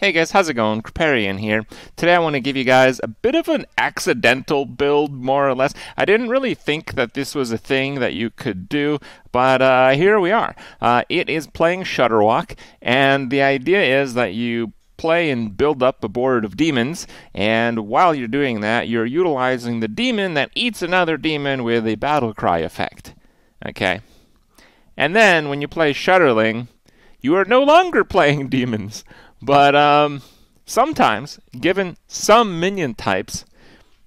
Hey guys, how's it going? Kripparrian here. Today I want to give you guys a bit of an accidental build, more or less. I didn't really think that this was a thing that you could do, but uh, here we are. Uh, it is playing Shudderwock, and the idea is that you play and build up a board of demons, and while you're doing that, you're utilizing the demon that eats another demon with a battle cry effect. Okay? And then when you play Shudderling, you are no longer playing demons. But um, sometimes, given some minion types,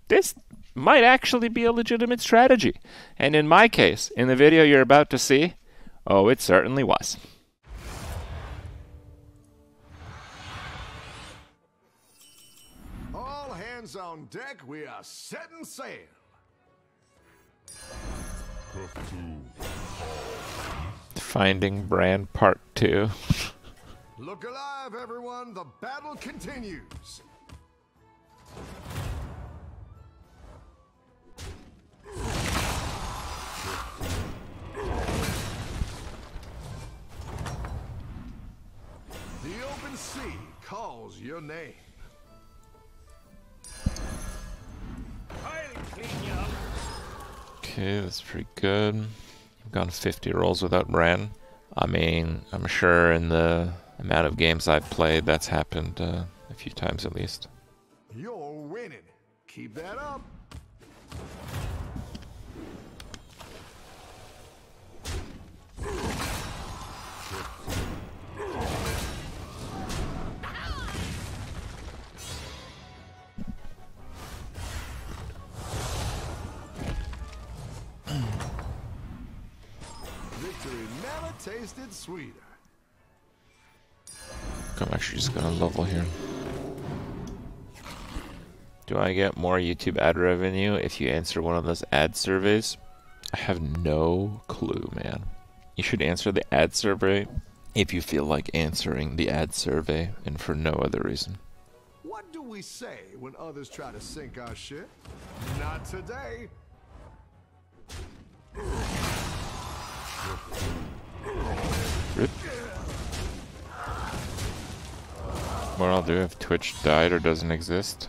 this might actually be a legitimate strategy. And in my case, in the video you're about to see, oh, it certainly was. All hands on deck, we are setting sail. Finding Brann Part 2. Look alive, everyone. The battle continues. The open sea calls your name. Okay, that's pretty good. I've gone 50 rolls without Ran. I mean, I'm sure in the amount of games I've played, that's happened uh, a few times at least. You're winning. Keep that up. Tasted sweeter. I'm actually just gonna level here. Do I get more YouTube ad revenue if you answer one of those ad surveys? I have no clue, man. You should answer the ad survey if you feel like answering the ad survey and for no other reason. What do we say when others try to sink our ship? Not today. What I'll do if Twitch died or doesn't exist?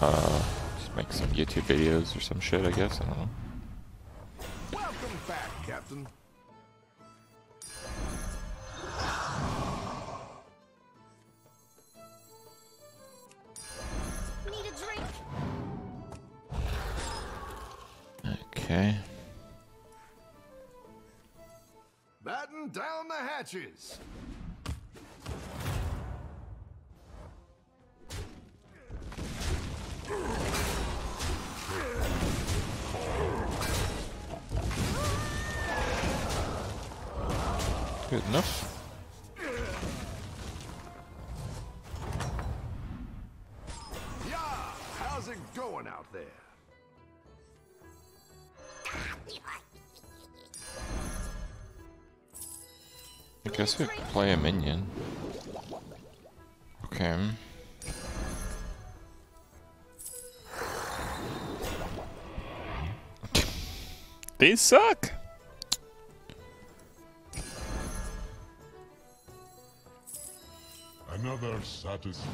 Uh, just make some YouTube videos or some shit, I guess. I don't know. Welcome back, Captain. Good enough. Yeah, how's it going out there? I guess we play a minion. Okay. These suck. Another satisfied.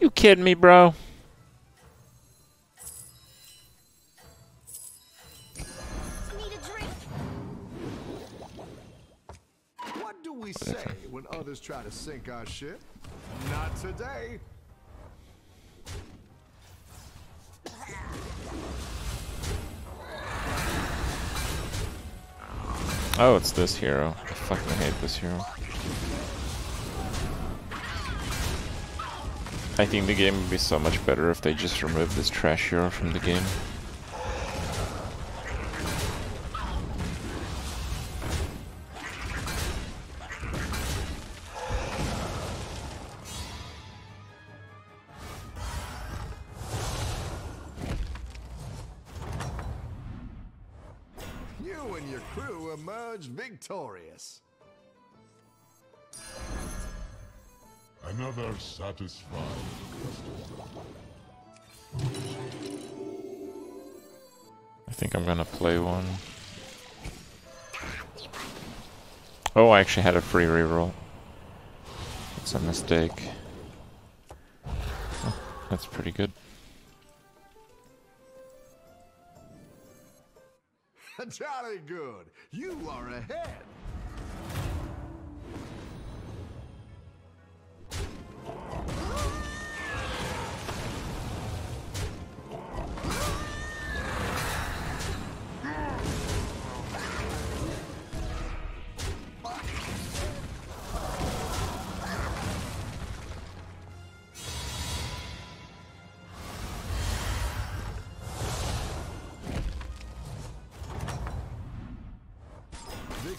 You kidding me, bro? Need a drink? What do we say when others try to sink our ship? Not today. Oh, it's this hero. I fucking hate this hero. I think the game would be so much better if they just removed this trash hero from the game. Satisfied. I think I'm gonna play one. Oh, I actually had a free reroll. That's a mistake. Oh, that's pretty good. Jolly good. You are ahead.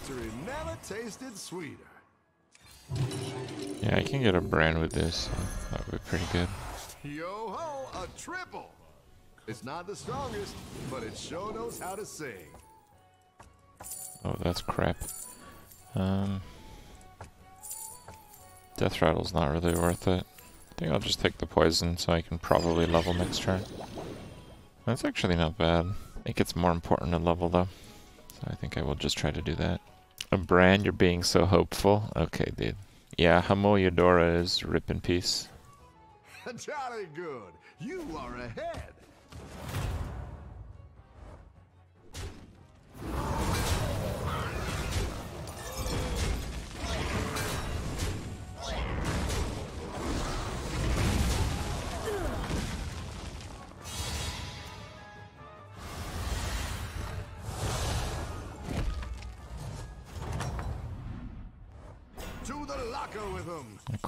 Victory never tasted sweeter. Yeah, I can get a Brann with this. So that would be pretty good. Yo ho, a triple. It's not the strongest, but it sure knows how to sing. Oh, that's crap. Um, Deathrattle's not really worth it. I think I'll just take the poison so I can probably level next turn. That's actually not bad. I think it's more important to level though. So I think I will just try to do that. A Brann, you're being so hopeful. Okay, dude. Yeah, Hamuul is rip in peace. Jolly good. You are ahead.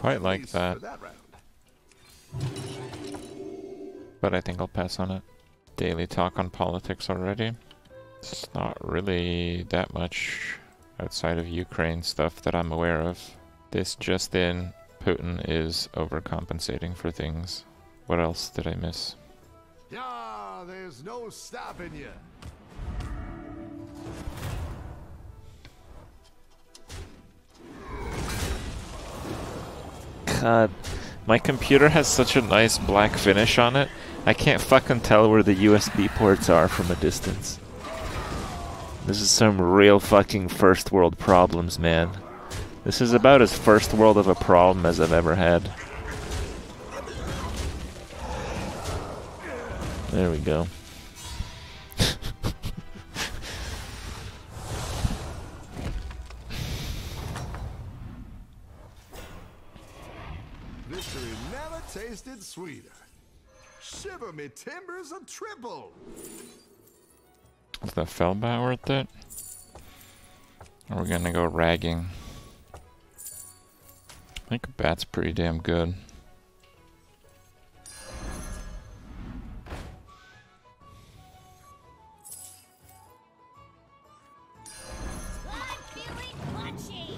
Quite like that, For that round. but I think I'll pass on it. Daily talk on politics already. It's not really that much outside of Ukraine stuff that I'm aware of. This just in, Putin is overcompensating for things. What else did I miss? Yeah, there's no stopping you. God, my computer has such a nice black finish on it. I can't fucking tell where the USB ports are from a distance. This is some real fucking first world problems, man. This is about as first world of a problem as I've ever had. There we go. Shiver me timbers a triple. Is the Fellbat worth it? Or are we gonna go ragging? I think a bat's pretty damn good. I'm feeling punchy.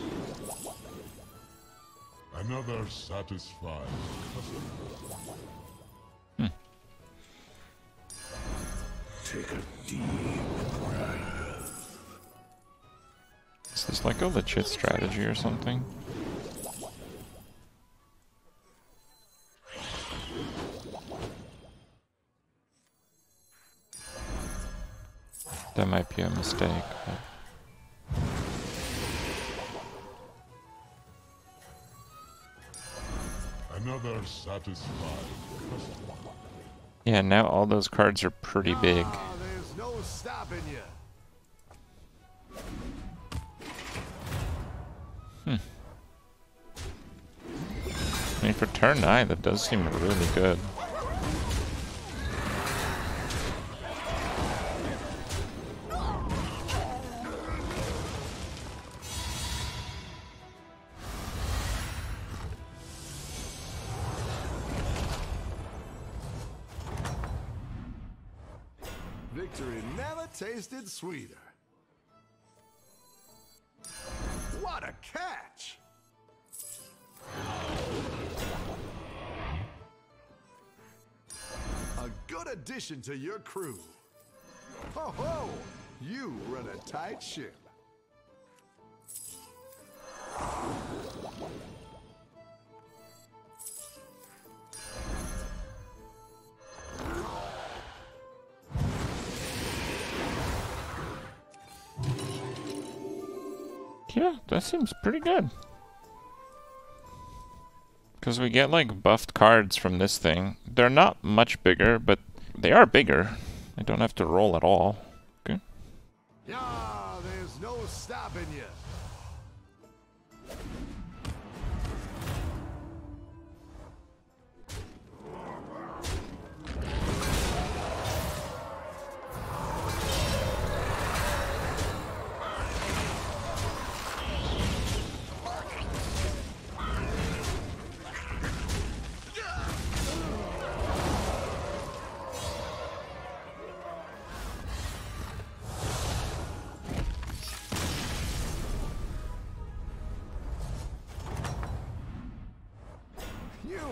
Another satisfied customer. Take a deep Is this like a legit strategy or something? That might be a mistake. But Another satisfied customer. Yeah, now all those cards are pretty big. There's no stopping you. Hmm. I mean, for turn 9, that does seem really good. Victory never tasted sweeter. What a catch! A good addition to your crew. Ho ho! You run a tight ship. Yeah, that seems pretty good. Because we get like buffed cards from this thing. They're not much bigger, but they are bigger. I don't have to roll at all. Okay. Yeah, there's no stopping you.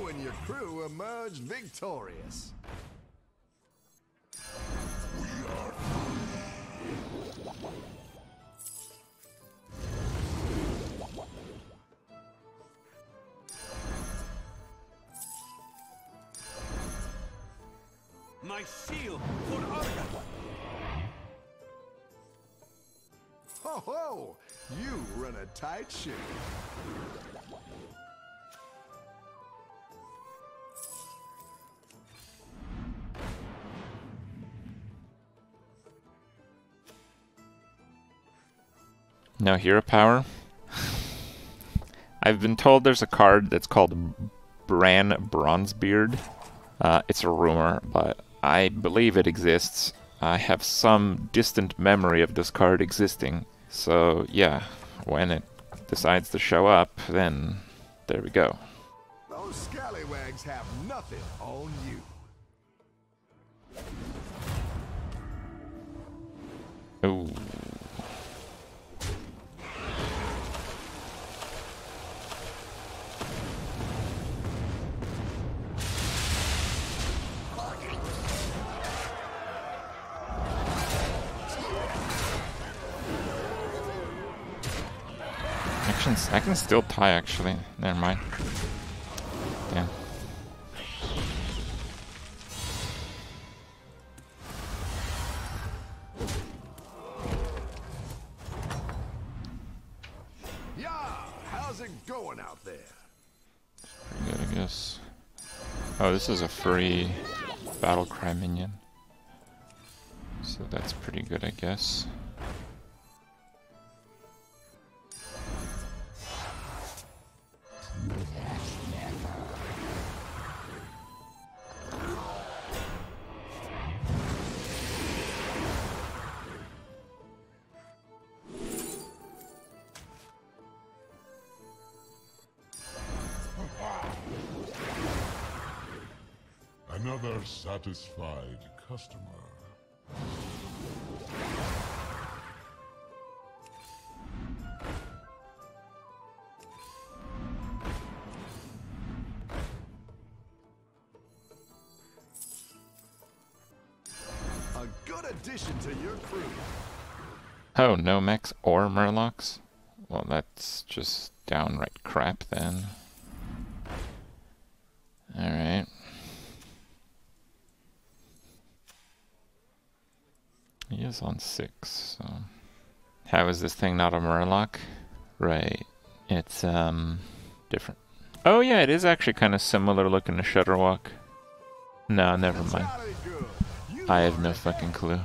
You and your crew emerged victorious. My shield for Arya! Ho ho! You run a tight ship. Now hero power. I've been told there's a card that's called Brann Bronzebeard. Uh, it's a rumor, but I believe it exists. I have some distant memory of this card existing. So yeah, when it decides to show up, then there we go. Those scallywags have nothing on you. Ooh. I can still tie actually. Never mind. Damn. Yeah, how's it going out there? Pretty good, I guess. Oh, this is a free battle cry minion. So that's pretty good, I guess. Satisfied customer. A good addition to your crew. Oh, no mechs or murlocs? Well, that's just downright crap then. Is on six, so. How is this thing not a murloc? Right. It's, um, different. Oh, yeah, it is actually kind of similar looking to Shudderwock. No, never mind. I have no fucking clue.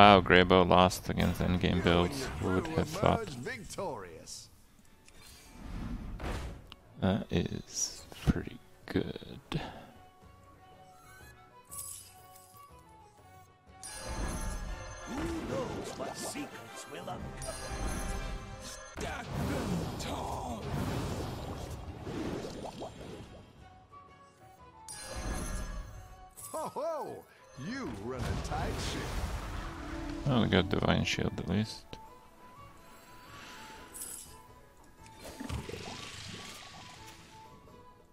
Wow, Greybough lost against endgame builds. Who would have thought? victorious. That is pretty good. Who knows what secrets will uncover? Stack them tall! Ho ho! You run a tight ship. We got Divine Shield at least.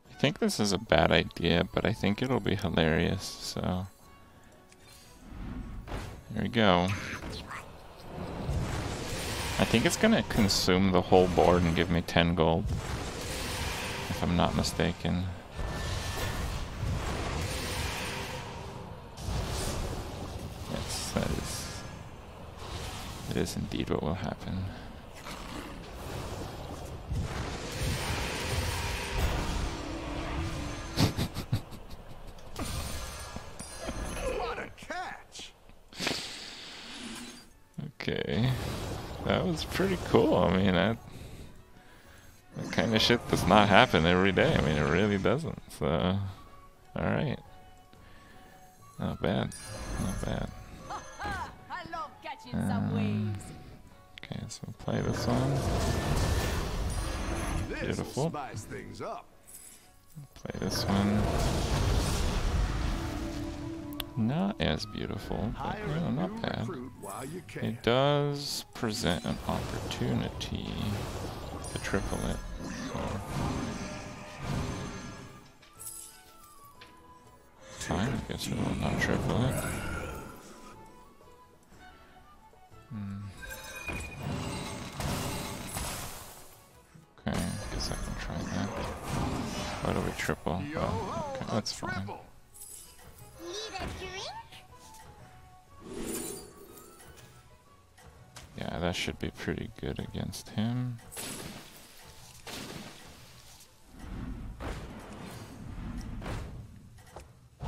I think this is a bad idea, but I think it'll be hilarious, so... Here we go. I think it's gonna consume the whole board and give me 10 gold. If I'm not mistaken. Is indeed what will happen. What a catch! Okay. That was pretty cool. I mean, that, that kind of shit does not happen every day. I mean, it really doesn't. So, alright. Not bad. Not bad. I love catching some. Um, okay, so play this one. Beautiful. spice things up. Play this one. Not as beautiful, but Hire you know, not bad. recruit while you can. It does present an opportunity to triple it. So. Fine, I guess we will not triple it. Triple? Oh, okay, that's fine. Need a drink? Yeah, that should be pretty good against him. Who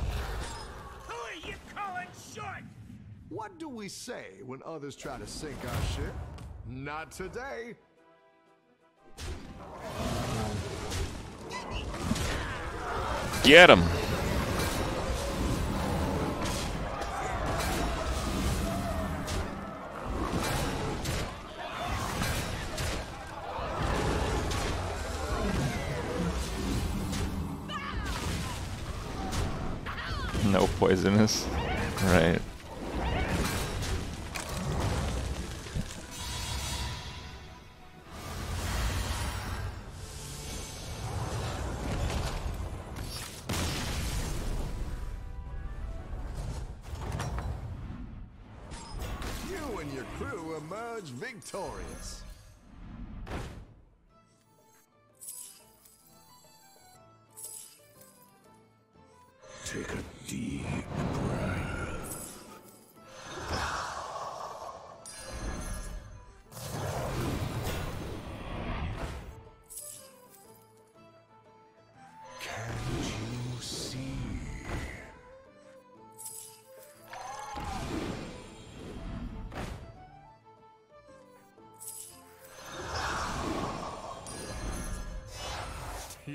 are you calling short? What do we say when others try to sink our ship? Not today. Get him! No poisonous. Right. Your crew emerge victorious.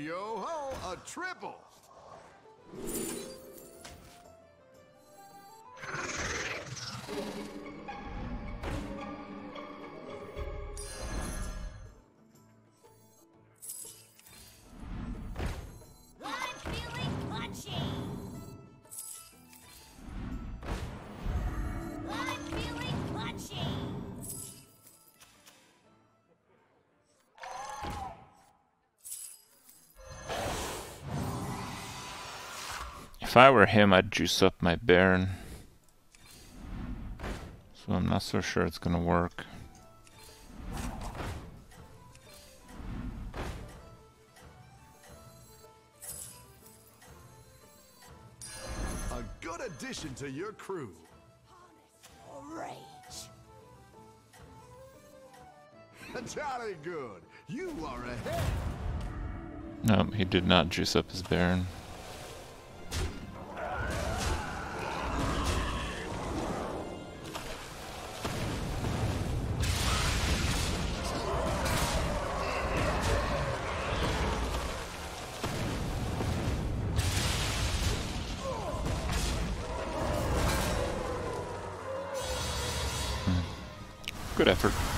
Yo ho, a triple. If I were him, I'd juice up my Baron. So I'm not so sure it's gonna work. A good addition to your crew. Rage. Jolly good. You are ahead. No, he did not juice up his Baron. Good effort.